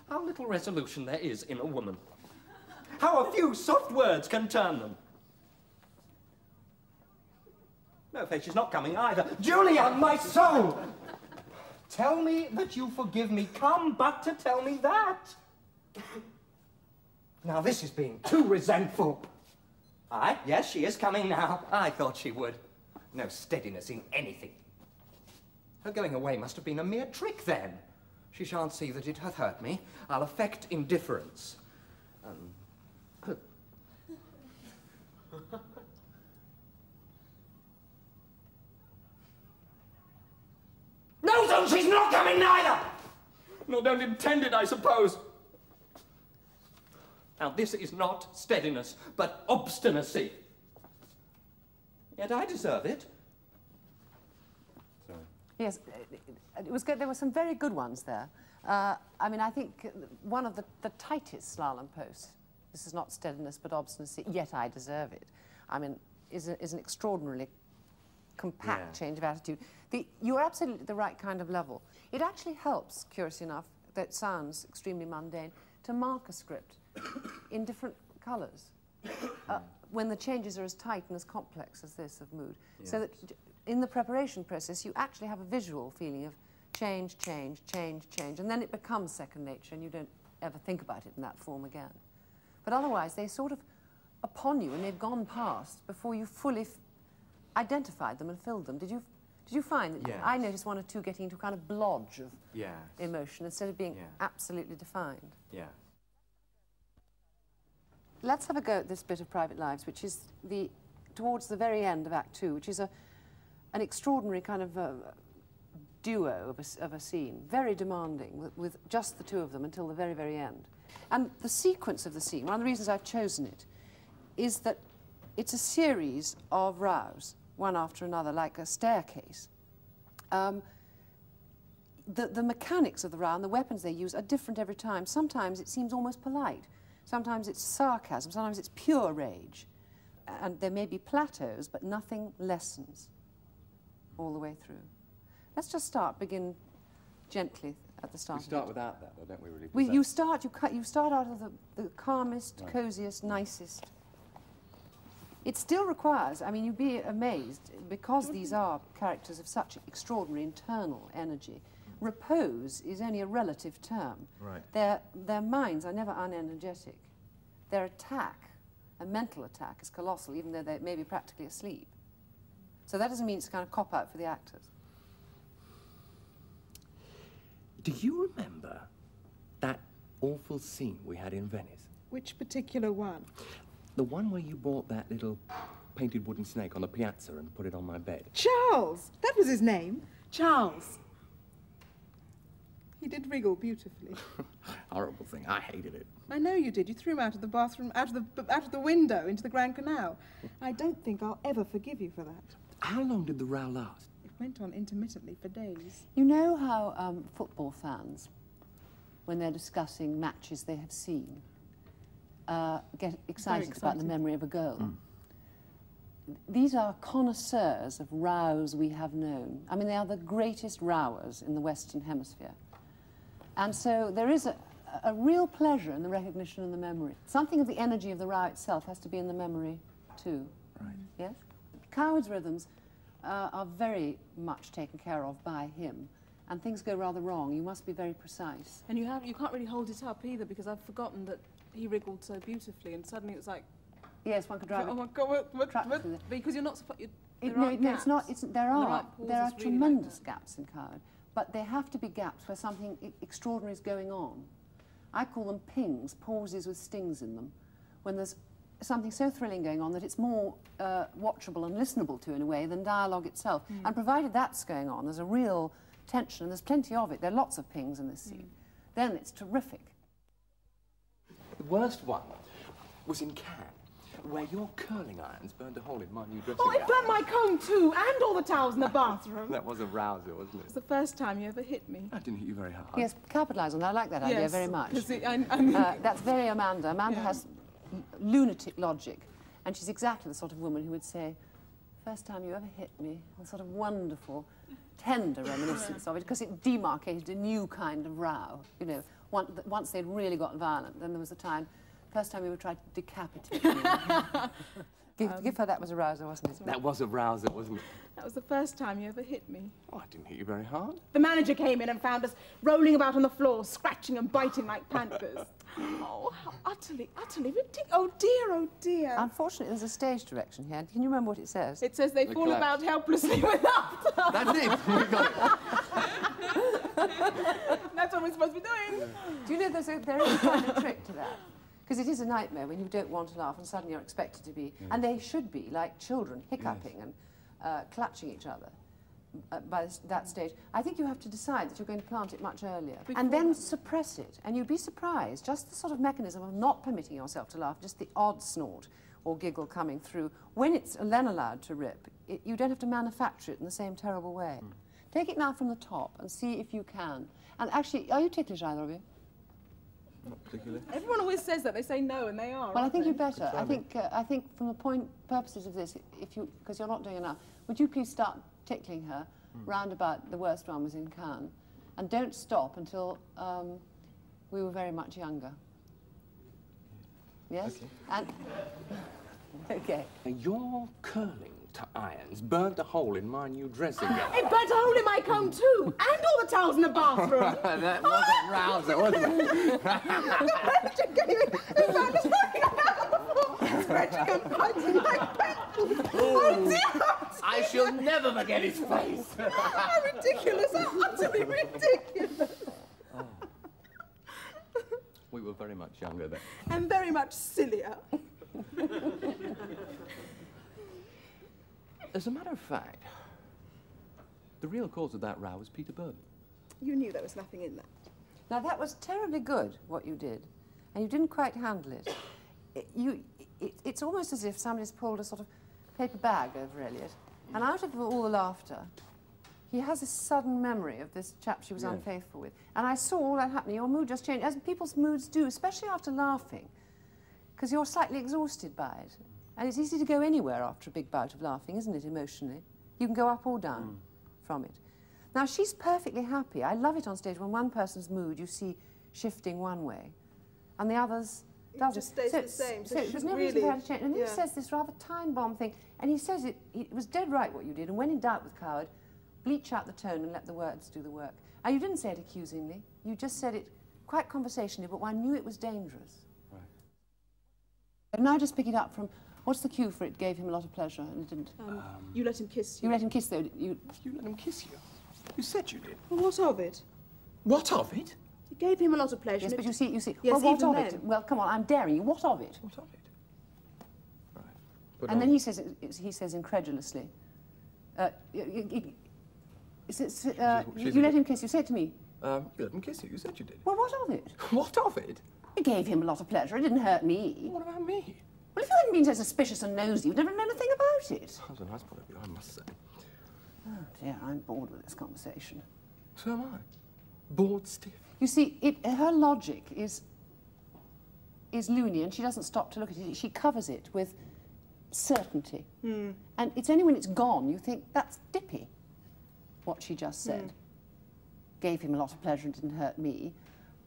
How little resolution there is in a woman. How a few soft words can turn them. No, Faith, she's not coming either. Julia, my soul! Tell me that you forgive me. Come but to tell me that. Now, this is being too resentful. Aye, yes, she is coming now. I thought she would. No steadiness in anything. Her going away must have been a mere trick then. She shan't see that it hath hurt me. I'll affect indifference. Um, [LAUGHS] No, don't, she's not coming neither! No, don't intend it, I suppose. Now, this is not steadiness, but obstinacy. Yet I deserve it. Sorry. Yes, it was good. There were some very good ones there. Uh, I mean, I think one of the, the tightest slalom posts, this is not steadiness but obstinacy, yet I deserve it, I mean, is, a, is an extraordinarily compact Yeah. change of attitude. The, you're absolutely at the right kind of level. It actually helps, curiously enough, that sounds extremely mundane, to mark a script in different colours uh, when the changes are as tight and as complex as this of mood. So that in the preparation process, you actually have a visual feeling of change, change, change, change, and then it becomes second nature and you don't ever think about it in that form again. But otherwise, they sort of upon you and they've gone past before you fully f- identified them and filled them. Did you, did you find that Yes. I noticed one or two getting into a kind of blodge of Yes. emotion instead of being Yeah. absolutely defined? Yeah. Let's have a go at this bit of private lives, which is the towards the very end of Act Two, which is a an extraordinary kind of uh duo of a, of a scene, very demanding, with, with just the two of them until the very, very end. And the sequence of the scene, one of the reasons I've chosen it, is that it's a series of rows, one after another, like a staircase. Um, the, the mechanics of the row and the weapons they use are different every time. Sometimes it seems almost polite. Sometimes it's sarcasm. Sometimes it's pure rage. And there may be plateaus, but nothing lessens all the way through. Let's just start, begin gently at the start. We start it. without that, though, don't we, really? We, you start, you, you start out of the, the calmest, Right. coziest, nicest. It still requires, I mean, you'd be amazed, because these are characters of such extraordinary internal energy, repose is only a relative term. Right. Their, their minds are never unenergetic. Their attack, a mental attack, is colossal, even though they may be practically asleep. So that doesn't mean it's kind of cop out for the actors. Do you remember that awful scene we had in Venice? Which particular one? The one where you bought that little painted wooden snake on the piazza and put it on my bed. Charles! That was his name. Charles. He did wriggle beautifully. [LAUGHS] Horrible thing. I hated it. I know you did. You threw him out of the bathroom, out of the, out of the window into the Grand Canal. I don't think I'll ever forgive you for that. How long did the row last? It went on intermittently for days. You know how um, football fans, when they're discussing matches they have seen, uh, get excited, about the memory of a goal. These are connoisseurs of rows we have known. I mean, they are the greatest rowers in the Western Hemisphere. And so there is a, a real pleasure in the recognition and the memory. Something of the energy of the row itself has to be in the memory, too. Right. Yes? Coward's rhythms uh, are very much taken care of by him, and things go rather wrong. You must be very precise. And you have you can't really hold it up either because I've forgotten that he wriggled so beautifully, and suddenly it was like, Yes, one could drive oh my god, what, what, what? Because you're not supposed. It- There no, it's not. It's, there are there are really like tremendous that. gaps in Coward, but there have to be gaps where something extraordinary is going on. I call them pings, pauses with stings in them, when there's something so thrilling going on that it's more uh, watchable and listenable to in a way than dialogue itself. Hmm. And provided that's going on, there's a real tension, and there's plenty of it. There are lots of pings in this scene. Then it's terrific. The worst one was in Cannes, where your curling irons burned a hole in my new dressing Oh, it gown. burnt my comb too, and all the towels in the bathroom. [LAUGHS] That was a rouser, wasn't it? It's it? the first time you ever hit me. I didn't hit you very hard. Yes, capitalise on that. I like that idea very much. it- I- I mean- uh, that's very Amanda. Amanda [LAUGHS] Yeah. has l- lunatic logic, and she's exactly the sort of woman who would say, first time you ever hit me, a sort of wonderful, tender reminiscence of it, because it demarcated a new kind of row. You know, one, once they'd really gotten violent, then there was a time, first time you would try to decapitate me. [LAUGHS] give, um, give her that was a rouser, wasn't it? That was a rouser, wasn't it? That was the first time you ever hit me. Oh, I didn't hit you very hard. The manager came in and found us rolling about on the floor, scratching and biting like panthers. Oh, how utterly, utterly ridiculous. Oh dear, oh dear. Unfortunately, there's a stage direction here. Can you remember what it says? it says they The fall collapse. about helplessly [LAUGHS] with laughter. That's it. [LAUGHS] We got it. [LAUGHS] That's what we're supposed to be doing. Do you know there's a, there is a kind of trick to that? Because it is a nightmare when you don't want to laugh and suddenly you're expected to be, and they should be, like children, hiccuping and uh, clutching each other by this, that stage. I think you have to decide that you're going to plant it much earlier and then suppress it. And you'd be surprised, just the sort of mechanism of not permitting yourself to laugh, just the odd snort or giggle coming through. When it's then allowed to rip, it, you don't have to manufacture it in the same terrible way. Take it now from the top and see if you can. And actually, are you ticklish, either of you? Not particularly. Everyone always says that. They say no, and they are. Well, I think they? you better. I think, uh, I think from the point purposes of this, if you, because you're not doing enough, would you please start tickling her round about the worst one was in Cannes, and don't stop until um, we were very much younger. Yes. Okay. And [LAUGHS] okay. Your curling to irons burnt a hole in my new dressing gown. It burnt a hole in my comb too, and all the towels in the bathroom. [LAUGHS] that was [LAUGHS] a rouser, wasn't it? manager came in and found us rolling about on the floor, scratching and biting like panthers. Oh oh I shall never forget his face. How ridiculous, how utterly ridiculous. We were very much younger then. And very much sillier. As a matter of fact, the real cause of that row was Peter Burden. You knew there was nothing in that. Now that was terribly good what you did, and you didn't quite handle it. It- you, it, it's almost as if somebody's pulled a sort of paper bag over Elyot, and out of all the laughter, he has this sudden memory of this chap she was Yes. unfaithful with. And I saw all that happening. Your mood just changed, as people's moods do, especially after laughing, because you're slightly exhausted by it. And it's easy to go anywhere after a big bout of laughing, isn't it, emotionally? You can go up or down mm. from it. Now, she's perfectly happy. I love it on stage when one person's mood you see shifting one way and the other's doesn't. just stays so, the same, so So, she there's no really- reason for her to change. And then yeah. he says this rather time bomb thing, and he says it, it was dead right what you did. And when in doubt with Coward, bleach out the tone and let the words do the work. And you didn't say it accusingly. You just said it quite conversationally, but one knew it was dangerous. Right. And now just pick it up from what's the cue for it gave him a lot of pleasure and it didn't. Um, you let him kiss you. You let him kiss though. You, You let him kiss you. You said you did. Well, what of it? What of it? It gave him a lot of pleasure. Yes, but you see, you see. Yes, well, what of then. it? Well, come on, I'm daring you. What of it? What of it? Right. Put and on. then he says, he says incredulously, uh, uh, She's- she's you let him kiss you. Say it to me. Um, you let him kiss you. You said you did. Well, what of it? [LAUGHS] What of it? It gave him a lot of pleasure. It didn't hurt me. What about me? Well, if you hadn't been so suspicious and nosy, you'd never known a thing about it. That was a nice point of view, I must say. Oh dear, I'm bored with this conversation. So am I. Bored stiff. You see, it, her logic is is loony, and she doesn't stop to look at it. She covers it with certainty, and it's only when it's gone you think that's dippy. What she just said gave him a lot of pleasure and didn't hurt me.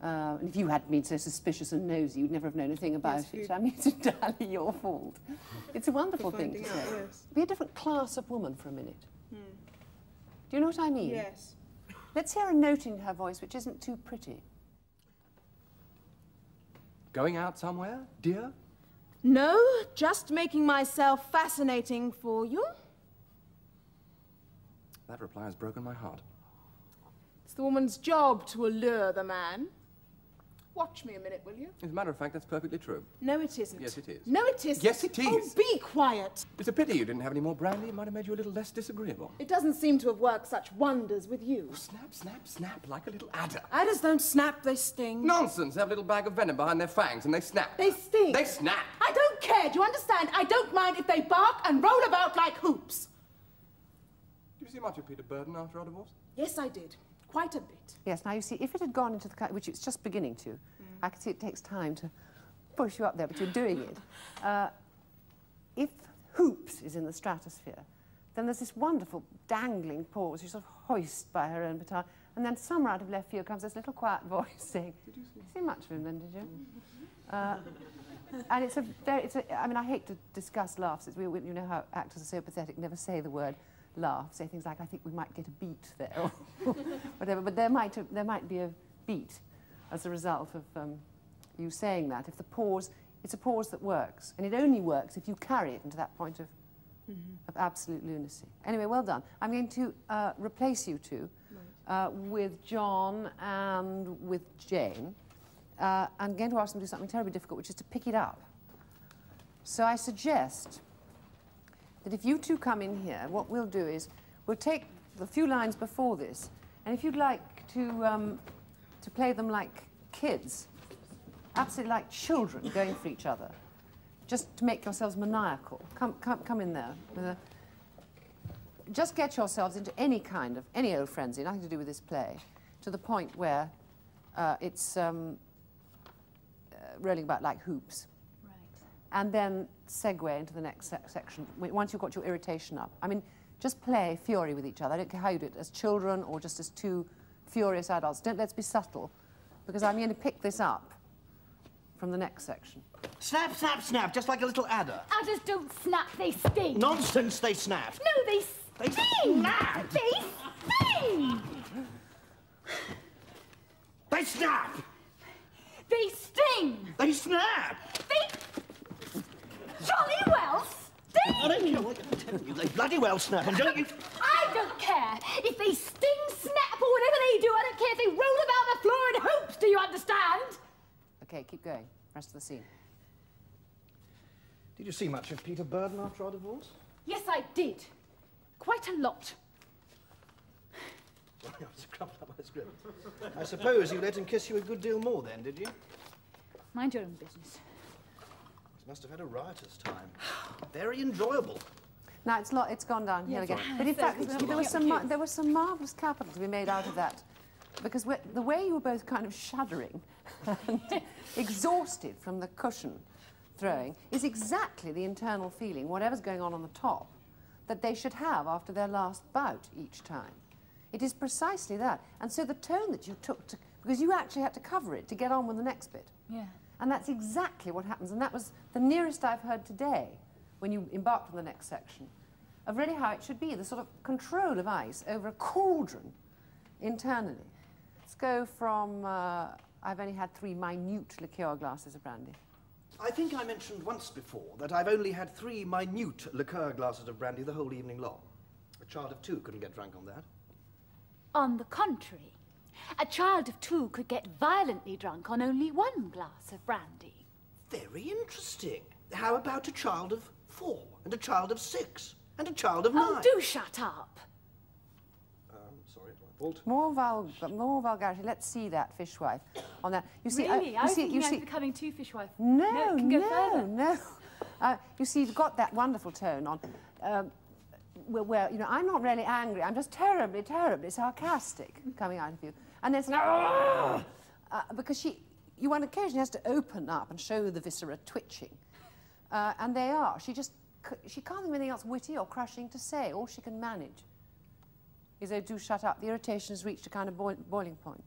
Uh, and if you hadn't been so suspicious and nosy, you'd never have known a thing about Yes, it. I mean, it's [LAUGHS] entirely your fault. It's a wonderful thing to say. yes. Be a different class of woman for a minute. Do you know what I mean? Yes. Let's hear a note in her voice which isn't too pretty. Going out somewhere, dear? No, just making myself fascinating for you. That reply has broken my heart. It's the woman's job to allure the man. Watch me a minute, will you? As a matter of fact, that's perfectly true. No, it isn't. Yes, it is. No, it isn't. Yes, it oh, is. Oh, be quiet. It's a pity you didn't have any more brandy. It might have made you a little less disagreeable. It doesn't seem to have worked such wonders with you. Oh, snap, snap, snap, like a little adder. Adders don't snap, they sting. Nonsense! They have a little bag of venom behind their fangs and they snap. They sting. They snap! I don't care, do you understand? I don't mind if they bark and roll about like hoops. Did you see much of Peter Burden after our divorce? Yes, I did. Quite a bit. Yes, now you see, if it had gone into the kind, which it's just beginning to, I can see it takes time to push you up there, but you're doing it. [LAUGHS] Uh, if hoops is in the stratosphere, then there's this wonderful dangling pause, you sort of hoist by her own baton, and then somewhere out of left field comes this little quiet [LAUGHS] voice saying, "Did you see much of him then, did you?" [LAUGHS] Uh, and it's a very, it's a, I mean, I hate to discuss laughs. It's, we, we- you know how actors are so pathetic, never say the word laugh. Say things like, I think we might get a beat there, or [LAUGHS] whatever. But there might, there might be a beat as a result of um, you saying that. If the pause, it's a pause that works. And it only works if you carry it into that point of, of absolute lunacy. Anyway, well done. I'm going to uh, replace you two uh, with John and with Jane. Uh, I'm going to ask them to do something terribly difficult, which is to pick it up. So I suggest that if you two come in here, what we'll do is we'll take the few lines before this, and if you'd like to, um, to play them like kids, absolutely like children going for each other, just to make yourselves maniacal, come, come, come in there. A, just get yourselves into any kind of, any old frenzy, nothing to do with this play, to the point where uh, it's um, uh, rolling about like hoops. And then segue into the next sec- section once you've got your irritation up. I mean, just play fury with each other. I don't care how you do it, as children or just as two furious adults. Don't let's be subtle, because I'm going to pick this up from the next section. Snap, snap, snap, just like a little adder. Adders don't snap, they sting. Nonsense, they snap. No, they They sting. snap. They sting. They snap. They sting. They snap. They jolly well I don't care what I tell you. They bloody well snap, and don't you? I don't care if they sting, snap, or whatever they do. I don't care if they roll about the floor in hoops. Do you understand? Okay, keep going. Rest of the scene. Did you see much of Peter Burden after our divorce? Yes, I did. Quite a lot. [LAUGHS] I was crumpled up my script. I suppose you let him kiss you a good deal more then, did you? Mind your own business. You must have had a riotous time. Very enjoyable. Now it's lo- it's gone downhill Yes, again. it But in fact, It's there was some mar- there was some marvelous capital to be made out of that, because the way you were both kind of shuddering and [LAUGHS] exhausted from the cushion throwing is exactly the internal feeling, whatever's going on on the top, that they should have after their last bout each time. It is precisely that, and so the tone that you took to because you actually had to cover it to get on with the next bit. Yeah. And that's exactly what happens. And that was the nearest I've heard today, when you embarked on the next section, of really how it should be the sort of control of ice over a cauldron internally. Let's go from uh, I've only had three minute liqueur glasses of brandy. I think I mentioned once before that I've only had three minute liqueur glasses of brandy the whole evening long. A child of two couldn't get drunk on that. On the contrary, A child of two could get violently drunk on only one glass of brandy. Very interesting. How about a child of four, and a child of six, and a child of Oh, nine? do shut up. Um, sorry, my fault. More, vul more vulgarity. Let's see that fishwife on that. You see, uh, really? you I was see, thinking you I see. becoming too fishwife. No, it can go no, no. Uh, you see, you've got that wonderful tone on. Um, where, where, you know, I'm not really angry. I'm just terribly, terribly sarcastic coming out of you. And there's an uh, because she, you on occasion has to open up and show the viscera twitching, uh, and they are. She just, she can't think of anything else witty or crushing to say. All she can manage is, "Oh, do shut up." The irritation has reached a kind of boi- boiling point.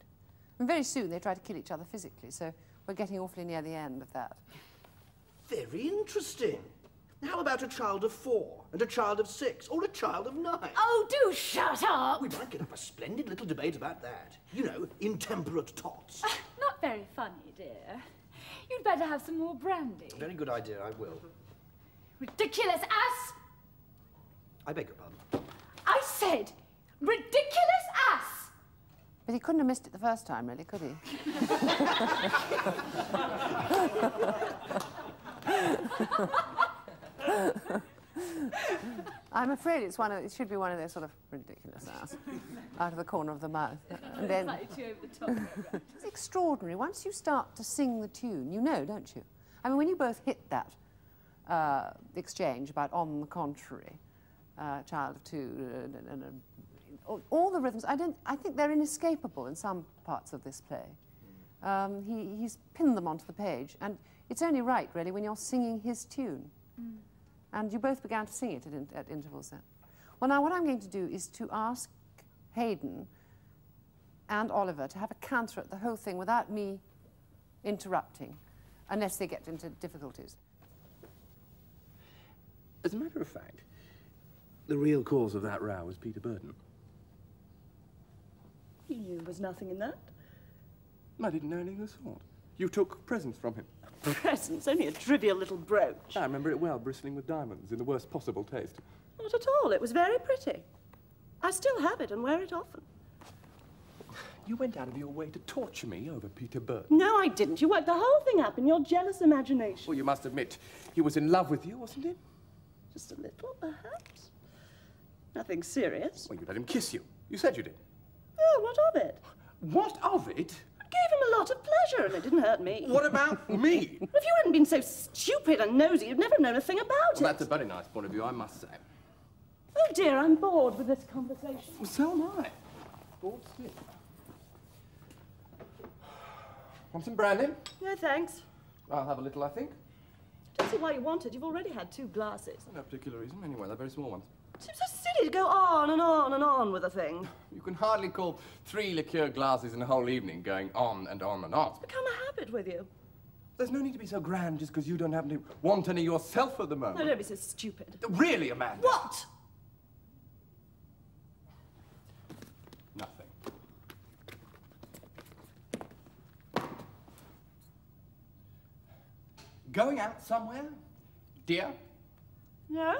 And very soon they try to kill each other physically. So we're getting awfully near the end of that. Very interesting. How about a child of four, and a child of six, or a child of nine? Oh, do shut up! We might get up a splendid little debate about that. You know, intemperate tots. Ah, not very funny, dear. You'd better have some more brandy. Very good idea, I will. Ridiculous ass! I beg your pardon. I said, ridiculous ass! But he couldn't have missed it the first time, really, could he? [LAUGHS] [LAUGHS] I'm afraid it's one of, it should be one of those sort of ridiculous out of the corner of the mouth. [LAUGHS] And then Slightly too the top. [LAUGHS] it's extraordinary. Once you start to sing the tune, you know, don't you? I mean, when you both hit that uh, exchange about on the contrary, uh, child of two, uh, all, the rhythms, I, don't, I think they're inescapable in some parts of this play. Um, he, he's pinned them onto the page, and it's only right, really, when you're singing his tune. And you both began to sing it at, in, at intervals then. Well, now what I'm going to do is to ask Hayden and Oliver to have a canter at the whole thing without me interrupting, unless they get into difficulties. As a matter of fact, the real cause of that row was Peter Burden. You knew there was nothing in that. I didn't know anything of the sort. You took presents from him. Presents, only a trivial little brooch. I remember it well, bristling with diamonds in the worst possible taste. Not at all. It was very pretty. I still have it and wear it often. You went out of your way to torture me over Peter Burden. No, I didn't. You worked the whole thing up in your jealous imagination. Well, you must admit, he was in love with you, wasn't he? Just a little, perhaps. Nothing serious. Well, you let him kiss you. You said you did. Oh, what of it? What of it? It gave him a lot of pleasure and it didn't hurt me. What about me? If you hadn't been so stupid and nosy, you'd never have known a thing about Well, it. that's a very nice point of view, I must say. Oh dear, I'm bored with this conversation. Well, so am I. Bored stiff. Want some brandy? No, thanks. I'll have a little, I think. Don't see why you want it. You've already had two glasses. No particular reason, anyway. They're very small ones. Seems so to go on and on and on with a thing. You can hardly call three liqueur glasses in a whole evening going on and on and on. It's become a habit with you. There's no need to be so grand just because you don't happen to want any yourself at the moment. No, don't be so stupid. Really, Amanda? What? Nothing. Going out somewhere? Dear? No?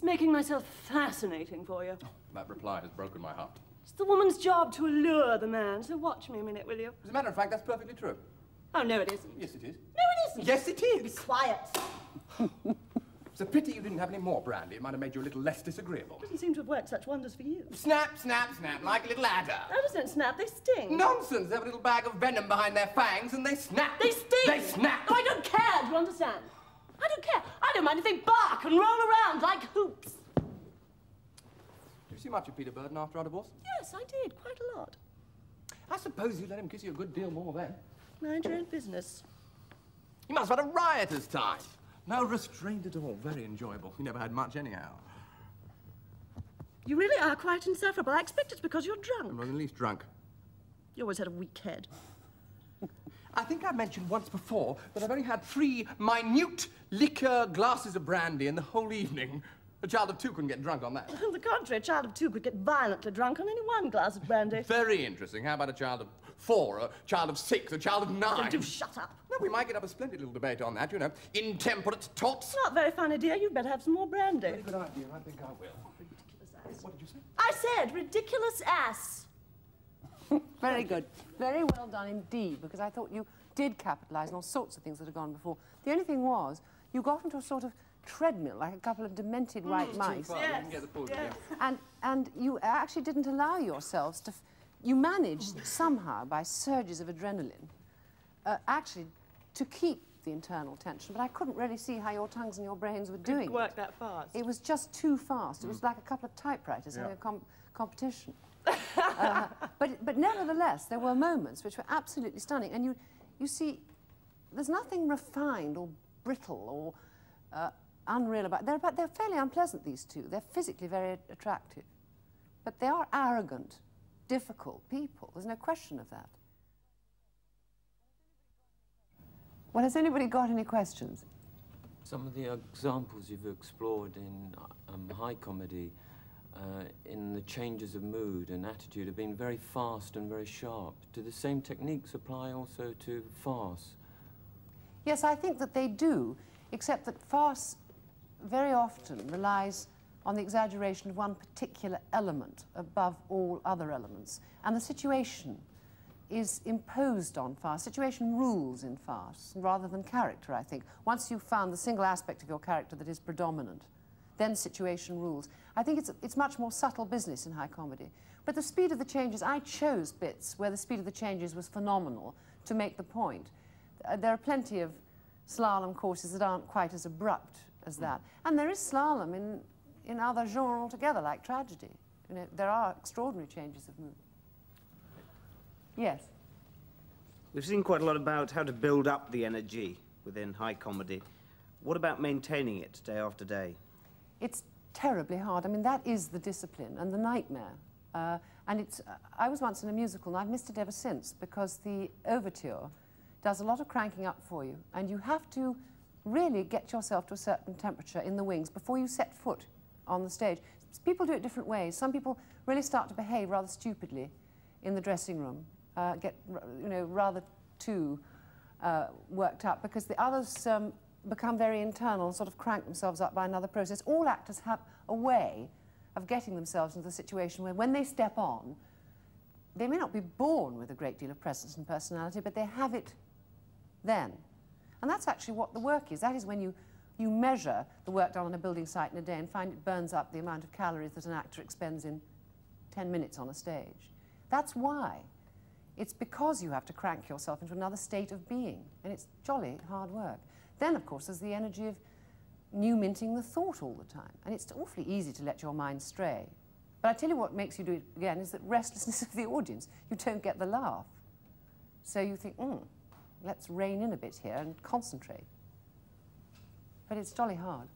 Just making myself fascinating for you. Oh, that reply has broken my heart. It's the woman's job to allure the man, so watch me a minute, will you? As a matter of fact, that's perfectly true. Oh, no, it isn't. Yes, it is. No, it isn't. Yes, it is. Be quiet. [LAUGHS] It's a pity you didn't have any more brandy. It might have made you a little less disagreeable. It Doesn't seem to have worked such wonders for you. Snap, snap, snap, like a little adder. Adders don't snap, they sting. Nonsense! They have a little bag of venom behind their fangs and they snap. They sting. They snap. Oh, I don't care, do you understand? I don't care. I don't mind if they bark and roll around like hoops. Did you see much of Peter Burden after our divorce? Yes, I did, quite a lot. I suppose you let him kiss you a good deal more then. Mind your own business. He must have had a riotous time. No restraint at all. Very enjoyable. He never had much anyhow. You really are quite insufferable. I expect it's because you're drunk. I'm not the least drunk. You always had a weak head. I think I mentioned once before that I've only had three minute liquor glasses of brandy in the whole evening. A child of two couldn't get drunk on that. [LAUGHS] On the contrary, a child of two could get violently drunk on any one glass of brandy. Very interesting. How about a child of four, a child of six, a child of nine? Oh, do shut up. No, we might get up a splendid little debate on that, you know. Intemperate tots. Not very funny, dear. You'd better have some more brandy. Very good idea. I think I will. Ridiculous ass. What did you say? I said ridiculous ass. [LAUGHS] Very good. Very well done indeed, because I thought you did capitalise on all sorts of things that had gone before. The only thing was, you got into a sort of treadmill, like a couple of demented white mice. Well, we didn't get the full yes. And, and you actually didn't allow yourselves to... F- you managed somehow, by surges of adrenaline, uh, actually to keep the internal tension, but I couldn't really see how your tongues and your brains were doing it. Work that fast. It was just too fast. It was like a couple of typewriters in a com- competition. Uh, but, but nevertheless, there were moments which were absolutely stunning. And you, you see, there's nothing refined or brittle or uh, unreal about they're, about they're fairly unpleasant, these two. They're physically very attractive. But they are arrogant, difficult people. There's no question of that. Well, has anybody got any questions? Some of the examples you've explored in um, high comedy, uh, in the changes of mood and attitude, have been very fast and very sharp. Do the same techniques apply also to farce? Yes, I think that they do, except that farce very often relies on the exaggeration of one particular element above all other elements. And the situation is imposed on farce. Situation rules in farce rather than character, I think. Once you've found the single aspect of your character that is predominant, then situation rules. I think it's, it's much more subtle business in high comedy. But the speed of the changes, I chose bits where the speed of the changes was phenomenal to make the point. Uh, there are plenty of slalom courses that aren't quite as abrupt as that. And there is slalom in, in other genres altogether, like tragedy. You know, there are extraordinary changes of mood. Yes. We've seen quite a lot about how to build up the energy within high comedy. What about maintaining it day after day? It's terribly hard. I mean, that is the discipline and the nightmare. Uh, and it's, I was once in a musical, and I've missed it ever since, because the overture does a lot of cranking up for you, and you have to really get yourself to a certain temperature in the wings before you set foot on the stage. People do it different ways. Some people really start to behave rather stupidly in the dressing room, uh, get you know rather too uh, worked up because the others um, become very internal, sort of crank themselves up by another process. All actors have a way of getting themselves into the situation where when they step on, they may not be born with a great deal of presence and personality, but they have it then. And that's actually what the work is. That is when you, you measure the work done on a building site in a day and find it burns up the amount of calories that an actor expends in 10 minutes on a stage. That's why. It's because you have to crank yourself into another state of being, and it's jolly hard work. Then, of course, there's the energy of new minting the thought all the time, and it's awfully easy to let your mind stray. But I tell you what makes you do it again is that restlessness [LAUGHS] of the audience. You don't get the laugh. So you think, hmm, let's rein in a bit here and concentrate. But it's jolly hard.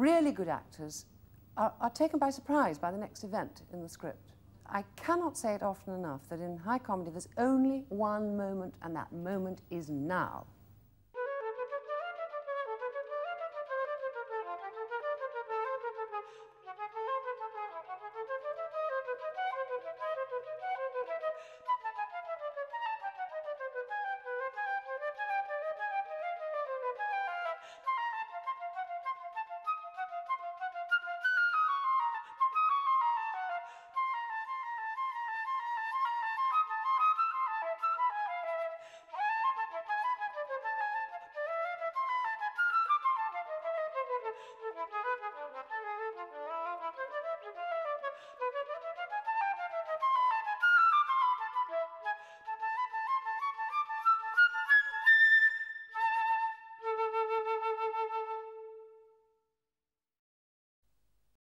Really good actors are, are, taken by surprise by the next event in the script. I cannot say it often enough that in high comedy there's only one moment, and that moment is now.